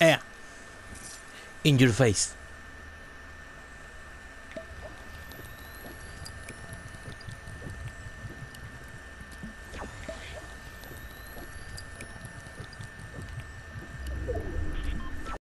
air in your face.